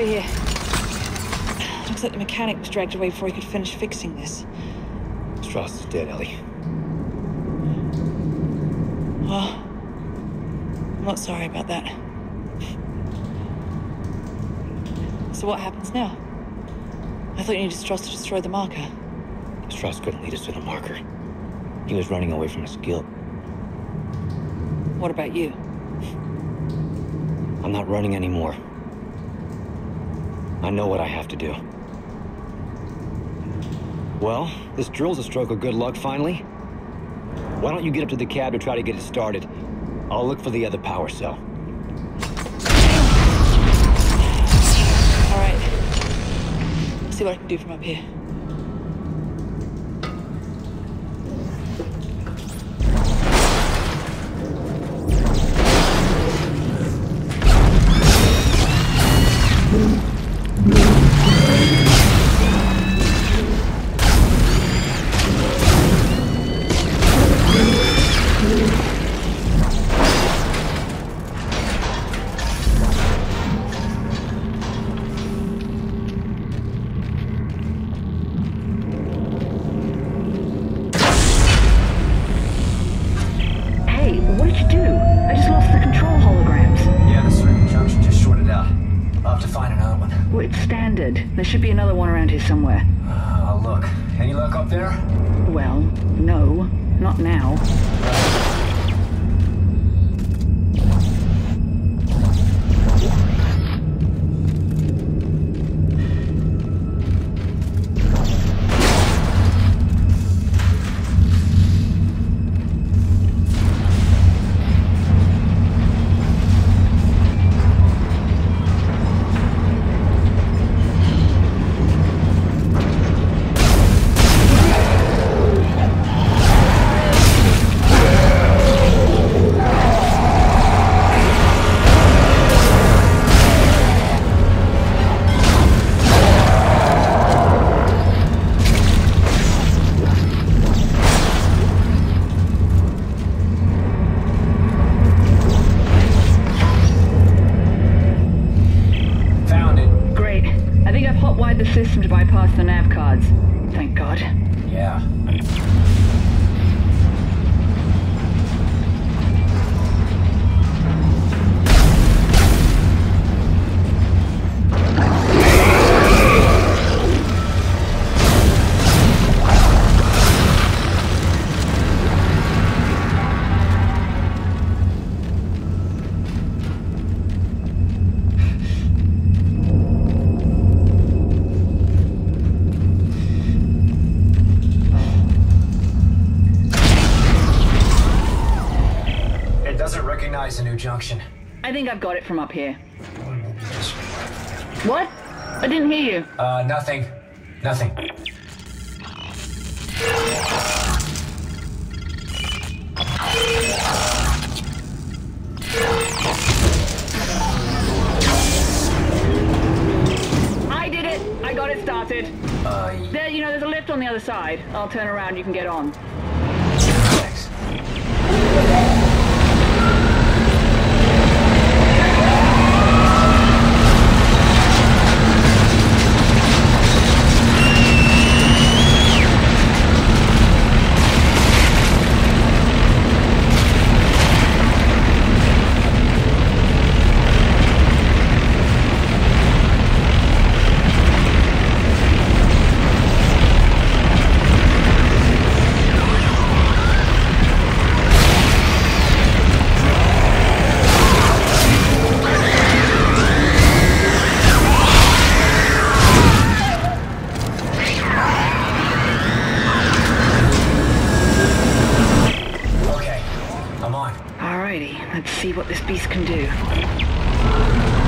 Over here. Looks like the mechanic was dragged away before he could finish fixing this. Strauss is dead, Ellie. Oh, I'm not sorry about that. So what happens now? I thought you needed Strauss to destroy the marker. Strauss couldn't lead us to the marker. He was running away from his guilt. What about you? I'm not running anymore. I know what I have to do. Well, this drill's a stroke of good luck finally. Why don't you get up to the cab to try to get it started? I'll look for the other power cell. All right. See what I can do from up here. I'll have to find another one. Well, it's standard. There should be another one around here somewhere. Uh, I'll look. Any luck up there? Well, no. Not now. Doesn't new junction. I think I've got it from up here. What? I didn't hear you. Uh, nothing. Nothing. I did it! I got it started. Uh, There, you know, there's a lift on the other side. I'll turn around, you can get on. I'm. Alrighty, let's see what this beast can do.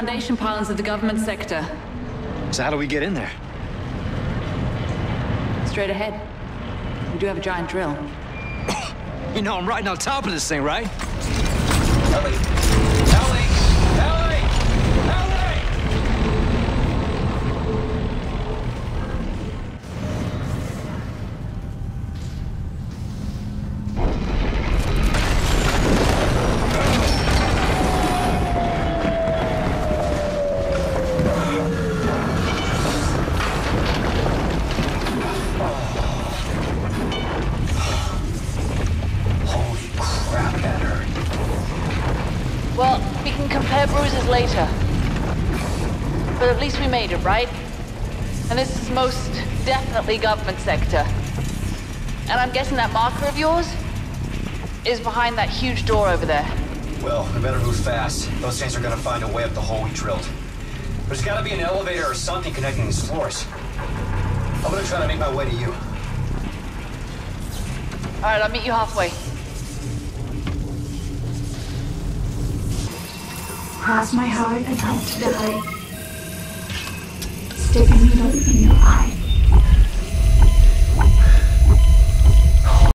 Foundation pylons of the government sector. So how do we get in there? Straight ahead. We do have a giant drill. You know I'm riding on top of this thing, right? We can compare bruises later. But at least we made it, right? And this is most definitely government sector. And I'm guessing that marker of yours is behind that huge door over there. Well, we better move fast. Those things are gonna find a way up the hole we drilled. There's gotta be an elevator or something connecting these floors. I'm gonna try to make my way to you. All right, I'll meet you halfway. Cross my heart and hope to die. Stick a needle in your eye.